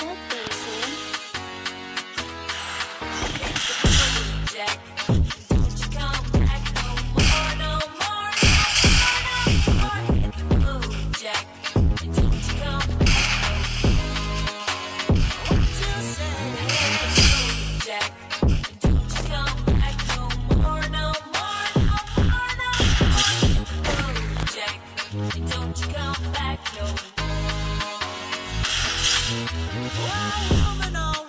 Channel. Why am